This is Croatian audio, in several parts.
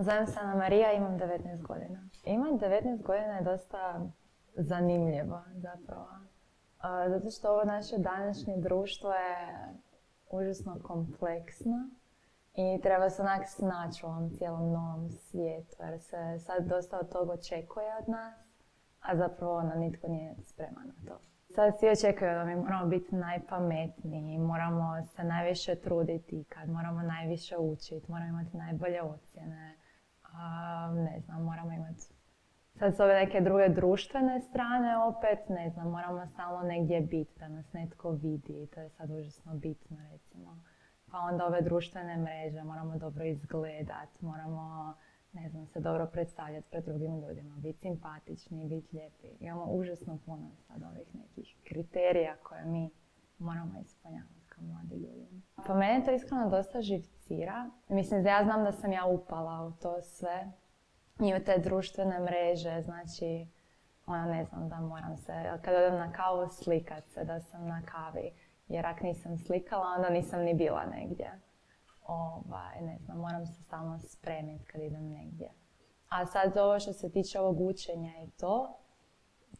Zovem se Ana Marija, imam 19 godina. Imam 19 godina je dosta zanimljivo zapravo. Zato što ovo naše današnje društvo je užasno kompleksno i treba se onak snaći u ovom cijelom novom svijetu jer se sad dosta od toga očekuje od nas, a zapravo ono, nitko nije spreman na to. Sad svi očekuju da mi moramo biti najpametniji, moramo se najviše truditi kad moramo najviše učiti, moramo imati najbolje ocjene, ne znam, moramo imati sad s ove neke druge društvene strane opet, ne znam, moramo stalno negdje biti da nas netko vidi, to je sad užasno bitno recimo. Pa onda ove društvene mreže, moramo dobro izgledat, moramo, ne znam, se dobro predstavljati pred drugim ljudima, biti simpatični, biti lijepi. Imamo užasno puno sad ovih nekih kriterija koje mi moramo ispunjavati mladi. Pa mene to iskreno dosta živcira. Mislim, ja znam da sam ja upala u to sve i u te društvene mreže, znači, ono ne znam da moram se, kad odem na kavu slikat se da sam na kavi, jer ako nisam slikala onda nisam ni bila negdje. Ovaj, ne znam, moram se stalno spremiti kad idem negdje. A sad ovo što se tiče ovog učenja i to,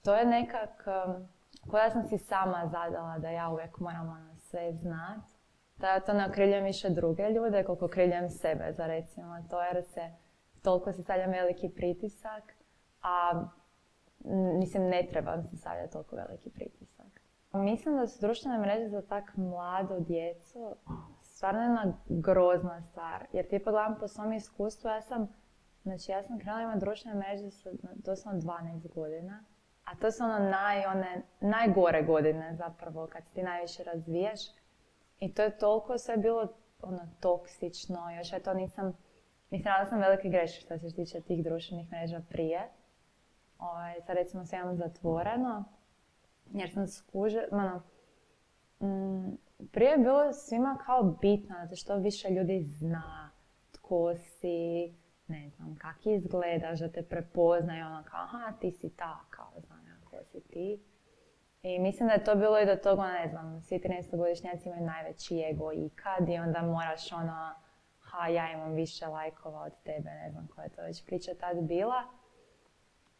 to je nekak, um, koja sam si sama zadala da ja uvijek moram sve znat. Da ja to ne okriljem više druge ljude koliko okriljem sebe za recimo to jer se toliko se stavljam veliki pritisak, a mislim ne trebam se stavljati toliko veliki pritisak. Mislim da su društvene mreže za tak mladu djecu stvarno jedna grozna stvar. Jer ti pogledam po svom iskustvu, ja sam, znači ja sam krenula imati društvene mreže sa doslovno 12 godina. A to su ono naj, one, najgore godine zapravo, kad ti najviše razvijaš. I to je toliko sve bilo ono, toksično, još to nisam Mislim, da sam velike greške što se tiče tih društvenih mreža prije. Ovaj, sad recimo sve imam zatvoreno, jer sam skužila, ono, mm, prije je bilo svima kao bitno da što više ljudi zna tko si, ne znam, kak izgledaš, da te prepoznaju, ono kao, aha, ti si ta, kao, znam ja, ko si ti. I mislim da je to bilo i do toga, ne znam, svi 13-godišnjaci imaju najveći ego ikad i onda moraš ono, ha, ja imam više lajkova od tebe, ne znam koja je to već priča tad bila.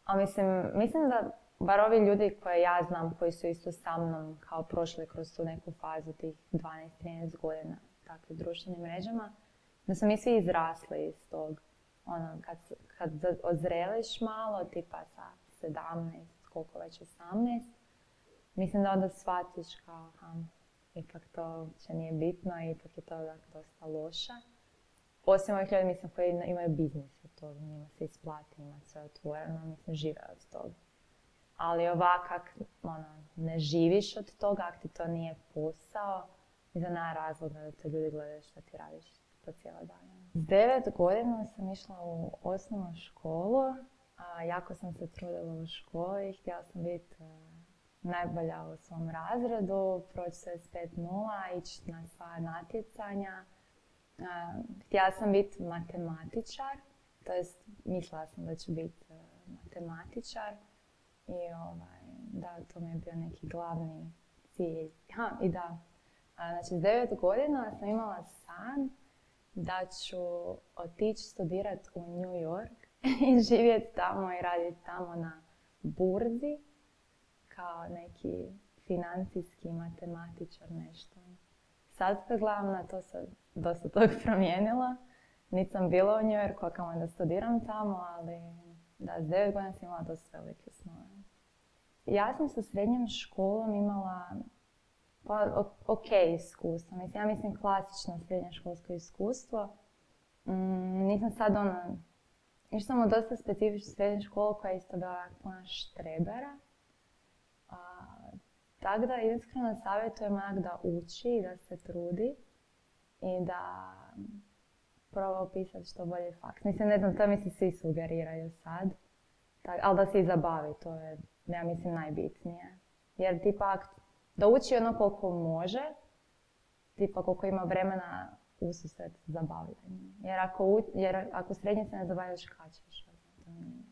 Ali mislim, mislim da bar ovi ljudi koje ja znam, koji su isto sa mnom kao prošli kroz tu neku fazu tih 12-13 godina takvim društvenim mrežama, da smo mi svi izrasli iz tog. Ono, kad, kad ozreliš malo, tipa sa 17, koliko već 18, mislim da onda shvatiš kao, aha, ipak to uopće nije bitno, ipak je to dosta loše. Osim ovih ljudi, mislim, koji imaju biznis od toga, njima se isplati, ima sve otvoreno, mislim, žive od toga. Ali ovak, ono, ne živiš od toga, ako ti to nije posao, za nema razloga da te ljudi gledaju što ti radiš po cijelo dan. Devet godina sam išla u osnovnu školu, a jako sam se trudila u školi htjela sam biti e, najbolja u svom razredu, proći sve s 5.0, ići na sva natjecanja htjela sam biti matematičar, to jest mislila sam da ću biti e, matematičar i ovaj, da, to mi je bio neki glavni cilj. Ha, i da, znači s devet godina sam imala san da ću otići studirati u New York i živjeti tamo i raditi tamo na burzi kao neki financijski matematičar nešto. Sad kad gledam na to, sad dosta tog promijenila. Nisam bila u New Yorku, kao da studiram tamo, ali da, s devet godina sam imala dosta velike snove. Ja sam sa srednjom školom imala pa, ok iskustvo. Mislim, ja mislim klasično srednjoškolsko iskustvo. Mm, nisam sad ono... Išla sam dosta specifičnu srednju školu koja je isto bila puna štrebera. tako da iskreno savjetujem onak da uči i da se trudi i da prova upisati što bolje faks. Mislim, ne znam, to mi se svi sugeriraju sad. Tak, ali da se i zabavi, to je, ja mislim, najbitnije. Jer tipa, da uči ono koliko može, tipa koliko ima vremena ususret zabavljanje. Jer ako, jer ako srednje se ne zabavljaš. To mi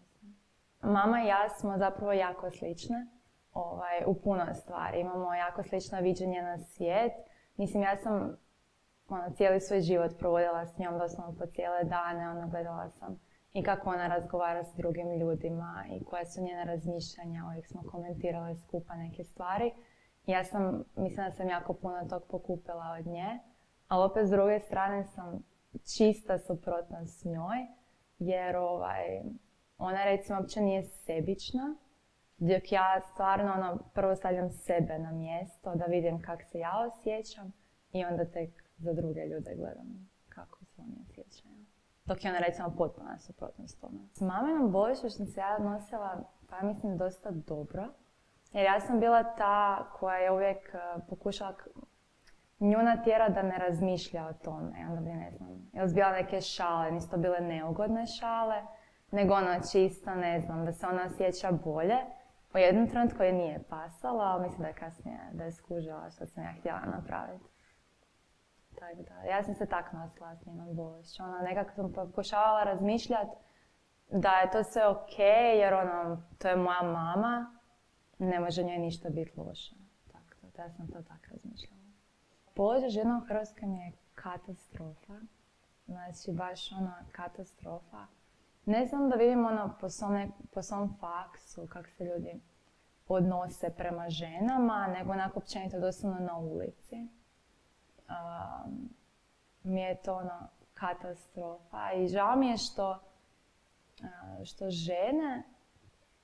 Mama i ja smo zapravo jako slične ovaj, u puno stvari. Imamo jako slično viđenje na svijet. Mislim, ja sam ono, cijeli svoj život provodila s njom doslovno po cijele dane, ono, gledala sam i kako ona razgovara s drugim ljudima i koja su njena razmišljanja, uvijek smo komentirali skupa neke stvari. Ja sam, mislim da sam jako puno tog pokupila od nje, ali opet s druge strane sam čista suprotnost s njoj, jer ovaj, ona recimo uopće nije sebična, dok ja stvarno ono, prvo stavljam sebe na mjesto da vidim kako se ja osjećam i onda tek za druge ljude gledam kako se oni osjećaju. Dok je ona recimo potpuno suprotnost tome. S maminom bolešću sam se ja nosila, pa mislim, dosta dobro. Jer ja sam bila ta koja je uvijek eh, pokušala nju natjera da ne razmišlja o tome. Onda bi, ne znam, ili bila neke šale, nisu to bile neugodne šale, nego ono čisto, ne znam, da se ona osjeća bolje. U jednom trenutku je nije pasala, ali mislim da je kasnije da je skužila što sam ja htjela napraviti. Tako da, ja sam se tak nosila s njenom bolešću. Ono, nekako sam pokušavala razmišljati da je to sve ok, jer ono, to je moja mama, ne može njoj ništa biti loše. Tako da, ja sam to tako razmišljala. Položaj žena u Hrvatskoj mi je katastrofa. Znači, baš ono, katastrofa. Ne znam da vidim ono po svom, po svom faksu kako se ljudi odnose prema ženama, nego onako općenito doslovno na ulici. mi je to ono katastrofa i žao mi je što, što žene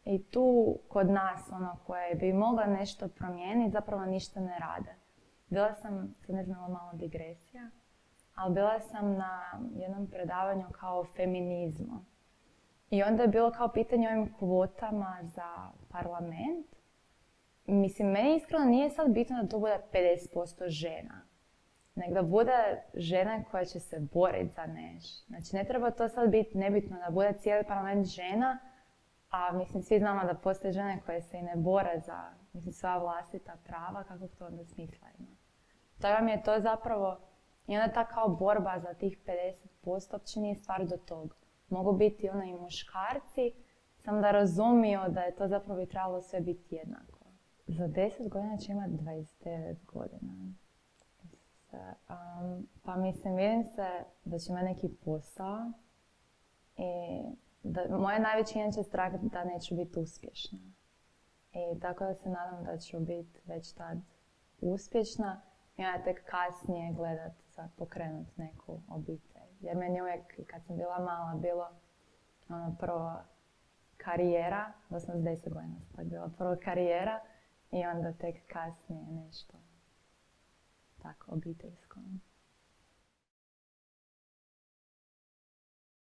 i tu kod nas ono koje bi mogla nešto promijeniti zapravo ništa ne rade. Bila sam, sad ne znam, malo digresija, ali bila sam na jednom predavanju kao feminizmu. I onda je bilo kao pitanje o ovim kvotama za parlament. Mislim, meni iskreno nije sad bitno da to bude 50% žena. Nego da bude žena koja će se boriti za nešto. Znači, ne treba to sad biti nebitno da bude cijeli parlament žena, a mislim, svi znamo da postoje žene koje se i ne bore za mislim, sva vlastita prava, kako to onda smisla ima. Tako mi je to zapravo, i onda ta kao borba za tih 50% uopće nije stvar do toga mogu biti ono i muškarci, samo da razumiju da je to zapravo bi trebalo sve biti jednako. Za 10 godina će imati 29 godina. Um, pa mislim, vidim se da će imati neki posao i da, moje najveći inače strah da neću biti uspješna. I tako da se nadam da ću biti već tad uspješna i onda tek kasnije gledat za pokrenut neku obitelj. Jer meni uvijek, kad sam bila mala, bilo ono, prvo karijera, sam s deset godina tak bila, prvo karijera i onda tek kasnije nešto tako obiteljsko.